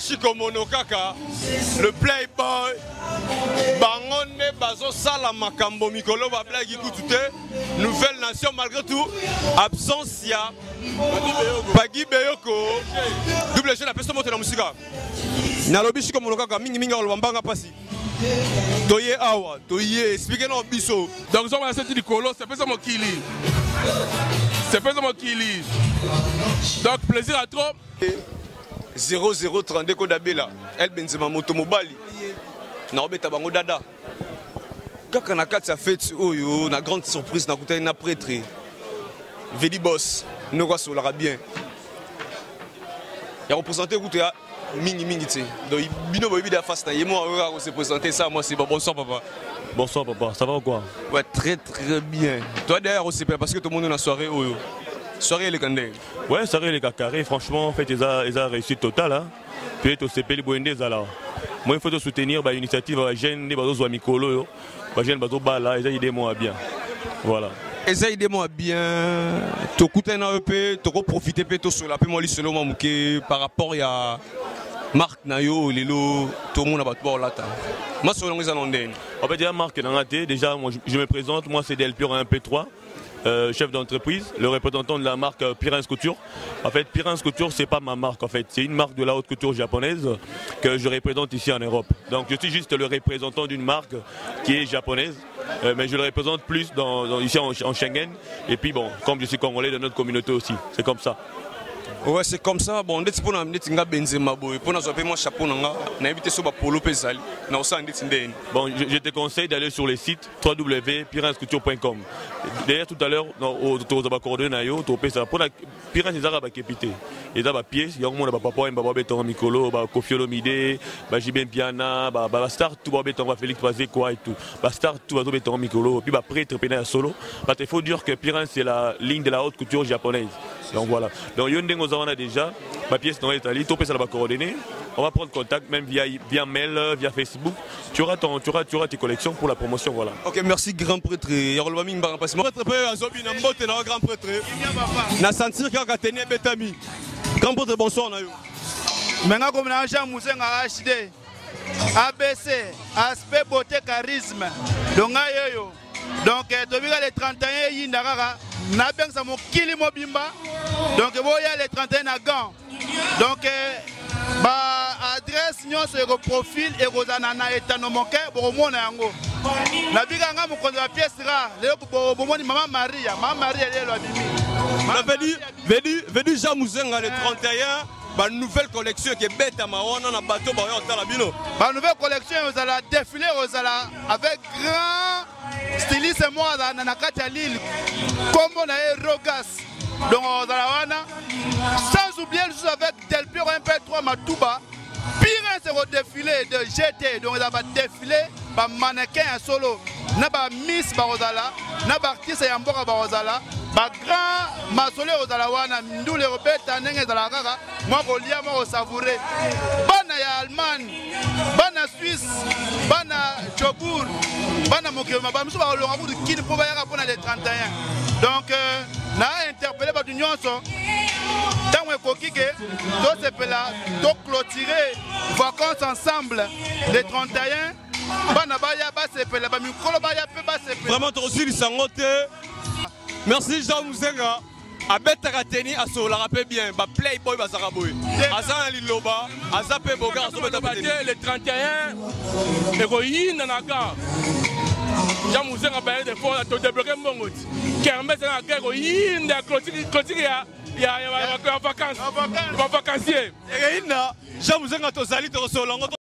shikomono kaka le playboy. Bango nde bazosala makambo mikolo bablaki kutu te nouvelle nation malgré tout absence ya bagi beyoko. Double jeu napesi moto na mosika nalobi shikomono kaka mingimingi akoloba mbanga mpasi toye awa toye explike na biso. Donc soki baseti likolo sepesa mokili sepesa mokili donc plaisir à trop 0032 kodabela el benzema moto mobali. Naobeta bango dada. Kaka na kati ya fete oyo na grande surprise nakutani na prêtre veli bos ndeko asolaka bien. Ya kopresente kutu ya mingimingi te. Donc bino boyebi da face na ye mo ayoka kose présente ça moi c'est bon bonsoir papa. Bonsoir papa, ça va ou quoi? Ouais très très bien. Toi derrière osepela parce que tout le monde na soirée oyo soirée eleka ndenge Ouais, ça les carré, franchement, en fait, ils ont, ils ont réussi total. Hein. Puis, au CP, les Boendés, là. Moi, il faut soutenir bah, l'initiative, bah, jeune, les bazos, Mikolo. Bah, jeune, bazo, là, ils ont aidé moi bien. Voilà. eza ide moko bien tokutani na yo mpe tokoprofite mpe tosola mpe mwa lisolo mwa moke par rapport ya marque na yo lelo tomona bato baolata masolo yango eza na ndenge En fait, déjà, déjà, moi, je, me présente, moi, c'est Del Pure 1P3. euh, chef d'entreprise, le représentant de la marque euh, Pirins Couture. En fait, Pirins Couture, c'est pas ma marque, en fait. C'est une marque de la haute couture japonaise que je représente ici en Europe. Donc, je suis juste le représentant d'une marque qui est japonaise, euh, mais je le représente plus dans, dans- ici en, en Schengen. Et puis, bon, comme je suis congolais de notre communauté aussi, c'est comme ça. Ouais c'est comme ça bon ndeti mpona ndeti nga benzema boye mpo nazwa mpe mwa chapeau na nga nayebi te so Bon, je, te conseille d'aller sur le site www.pirinscouture.com. D'ailleurs, tout à l'heure, tu as coordonné na yo, tu as pour la Pirins ezaka bakepite. Eza ba pièce, yango mona ba papa en baba betonga mikolo, ba Kofiolo Mide, ba Jiben Piana, ba ba star tout quoi et tout. Ba star tout mikolo, puis solo. Qu'il faut dire que c'est la ligne de la haute couture japonaise. Donc voilà. Donc yo ndengo zawana déjà, ba pièce non Italie, tu peux ba coordonnées. On va prendre contact même via, via mail, via Facebook. Tu auras, ton, tu, auras, tu auras tes collections pour la promotion. Voilà. ok merci grand prêtre ya koloba mingi mbanga mpasi prêtre mpe azobi na mbote na grand prêtre na sentir kaka teni ebetami grand prêtre bonsoir na yo. Menga komina jean musenga hd abc aspect beauté charisme. Donc ngai oyo donc tobika le 31 eyinda kaka nabengisa mokili mobimba. Donc boya le 31 na gant donc eh, baadresse nyonso ekoprofile ekozala na etano moke bokomona yango. Nabika nga mokonzi ya piese ra lelo bo- bomoni mama maria. Mama maria lelo abimi vedi jean muzenga le 31 banouvelle collection ekebetama wana na bato baoya kotala bino. Banouvelle collection ezala défilé kozala avec grand moko azala na kati ya lille. Nkombo na ye rogas donc ozala wana sans oublier lisusu avec delpiro mp3 matuba. Pire ekodéfilé de gt donc ezala badéfilé bamanequin ya solo. Na bamiss bakozala na baartiste ya mboka bakozala bagrand masolo ekozala wana ndula ekobeta ndenge ezala kaka mwa kolia mwa kosavoure bana ya allemagne bana swisse bana jobour bana mokili maba miso bakolonga kutu kini mpo bayaka mpona le 31 donc euh, na interpele bato nyonso ntango ekoki ke tosepela toclôture vacances ensemble le 31 bana baya basepela bamikolo baya mpe basepela. Vraiment tokosilisa yango te merci jean muzenga abetaka teni asololaka mpe bien baplayboy bazalaka boye aza na liloba aza mpe bogar azobeta mpe teni te le 31 ekoyinda na ga jean muzenga baye de fort todebloke mbongo ti kermbe eza na ga ekoyinda ya clotire ya ya- ya- ya- ya vacance bavacancier ekeyinda jean muzenga tozali tokosolola yango